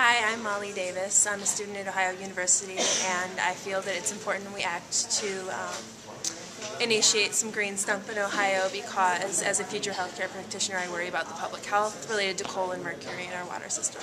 Hi, I'm Molly Davis. I'm a student at Ohio University, and I feel that it's important we act to um, initiate some green stump in Ohio because, as a future healthcare practitioner, I worry about the public health related to coal and mercury in our water system.